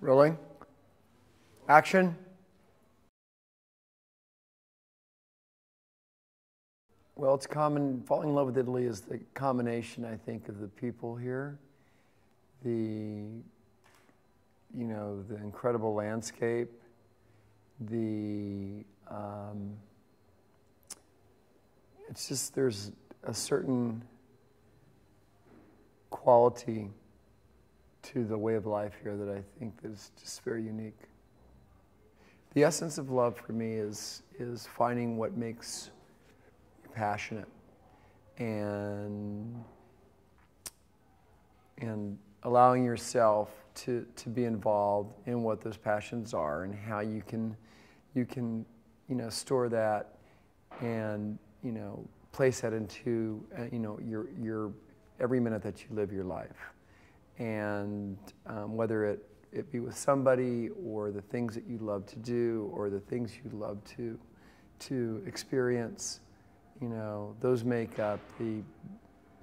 Rolling. Action. Well, it's common, falling in love with Italy is the combination, I think, of the people here, the, you know, the incredible landscape, the, um, it's just, there's a certain quality to the way of life here that I think is just very unique. The essence of love for me is, is finding what makes you passionate and, and allowing yourself to, to be involved in what those passions are and how you can, you can you know, store that and you know, place that into uh, you know, your, your, every minute that you live your life and um, whether it, it be with somebody or the things that you love to do or the things you love to, to experience, you know, those make up the,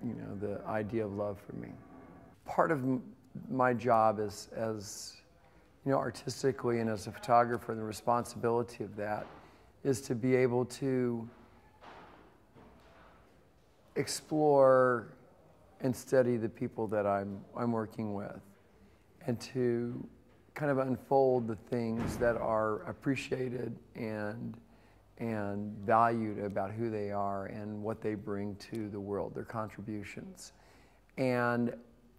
you know, the idea of love for me. Part of my job is, as, you know, artistically and as a photographer, the responsibility of that is to be able to explore and study the people that I'm, I'm working with and to kind of unfold the things that are appreciated and, and valued about who they are and what they bring to the world, their contributions. And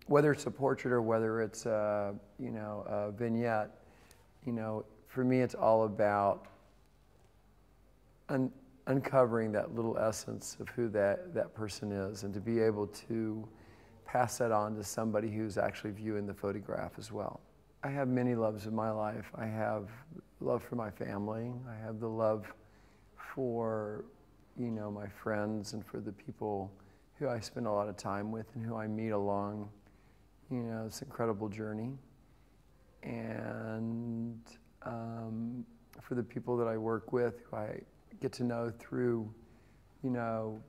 whether it's a portrait or whether it's a, you know, a vignette, you know, for me it's all about uncovering that little essence of who that, that person is and to be able to pass that on to somebody who's actually viewing the photograph as well. I have many loves in my life. I have love for my family. I have the love for, you know, my friends and for the people who I spend a lot of time with and who I meet along, you know, this incredible journey. And um, for the people that I work with, who I get to know through, you know,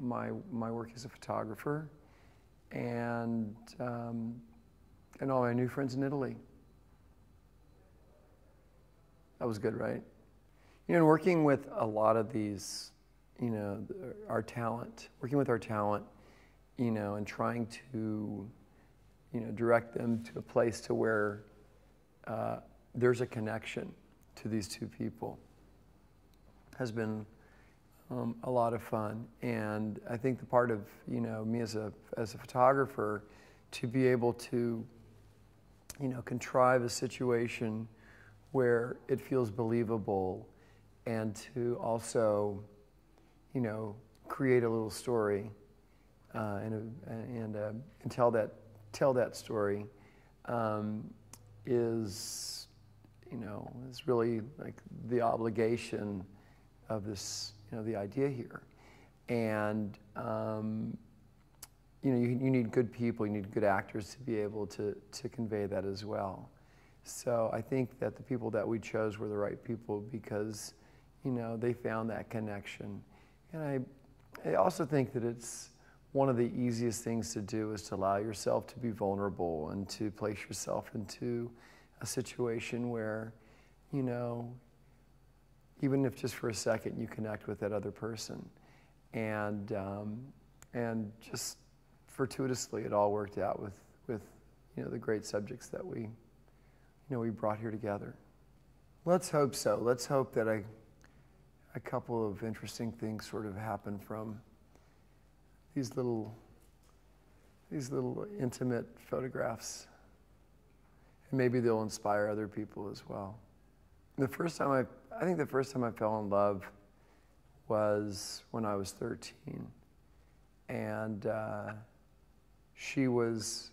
my, my work as a photographer and, um, and all my new friends in Italy. That was good, right? You know, working with a lot of these, you know, our talent, working with our talent, you know, and trying to, you know, direct them to a place to where uh, there's a connection to these two people has been um, a lot of fun. And I think the part of you know me as a as a photographer to be able to you know contrive a situation where it feels believable and to also you know create a little story uh, and a, and, uh, and tell that tell that story um, is you know is really like the obligation of this you know, the idea here. And, um, you know, you, you need good people, you need good actors to be able to, to convey that as well. So I think that the people that we chose were the right people because, you know, they found that connection. And I, I also think that it's one of the easiest things to do is to allow yourself to be vulnerable and to place yourself into a situation where, you know, even if just for a second you connect with that other person. And, um, and just fortuitously, it all worked out with, with you know, the great subjects that we, you know, we brought here together. Let's hope so. Let's hope that a, a couple of interesting things sort of happen from these little, these little intimate photographs. And maybe they'll inspire other people as well. The first time I I think the first time I fell in love was when I was 13. And uh, she was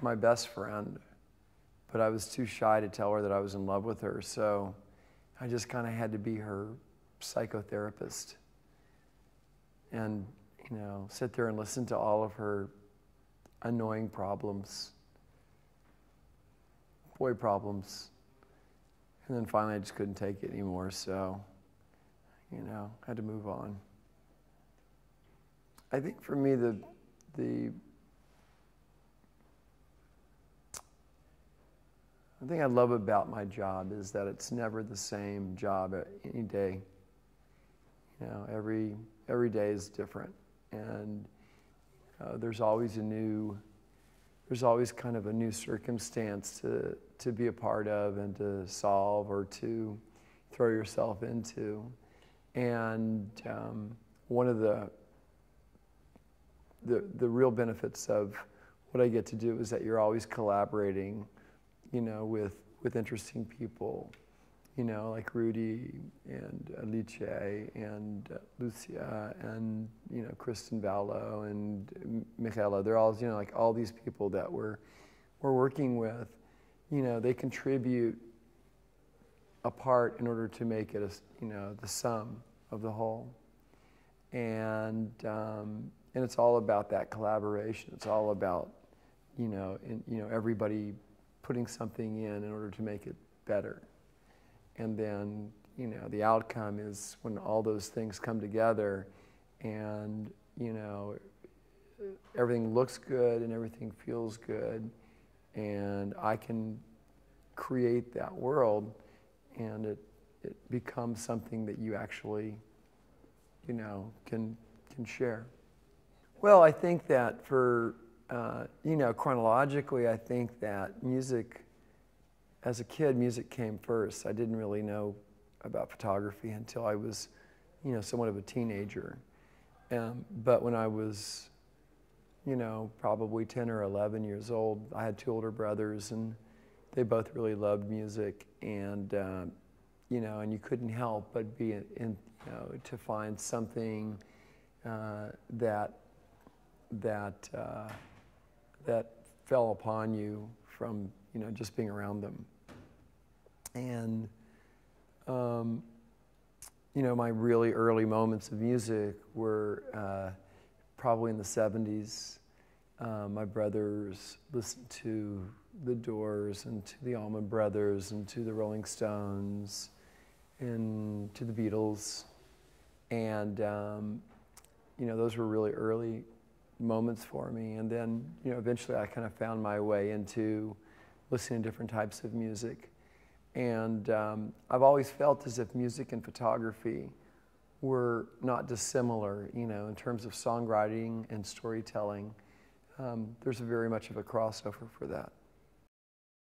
my best friend, but I was too shy to tell her that I was in love with her. So I just kind of had to be her psychotherapist and, you know, sit there and listen to all of her annoying problems, boy problems and then finally, I just couldn't take it anymore. So, you know, had to move on. I think for me, the, the, the thing I love about my job is that it's never the same job any day. You know, every every day is different, and uh, there's always a new, there's always kind of a new circumstance to to be a part of and to solve or to throw yourself into, and um, one of the the the real benefits of what I get to do is that you're always collaborating, you know, with with interesting people you know, like Rudy and Alice and uh, Lucia and, you know, Kristen Vallow and Michaela. They're all, you know, like all these people that we're, we're working with, you know, they contribute a part in order to make it, a, you know, the sum of the whole. And, um, and it's all about that collaboration. It's all about, you know, in, you know, everybody putting something in in order to make it better and then you know the outcome is when all those things come together and you know everything looks good and everything feels good and i can create that world and it it becomes something that you actually you know can can share. Well i think that for uh, you know chronologically i think that music as a kid, music came first. I didn't really know about photography until I was, you know, somewhat of a teenager. Um, but when I was, you know, probably 10 or 11 years old, I had two older brothers, and they both really loved music, and uh, you know, and you couldn't help but be in, you know, to find something uh, that that uh, that fell upon you from you know just being around them. And, um, you know, my really early moments of music were uh, probably in the 70s. Uh, my brothers listened to the Doors and to the Allman Brothers and to the Rolling Stones and to the Beatles. And, um, you know, those were really early moments for me. And then, you know, eventually I kind of found my way into listening to different types of music. And um, I've always felt as if music and photography were not dissimilar, you know, in terms of songwriting and storytelling. Um, there's very much of a crossover for that.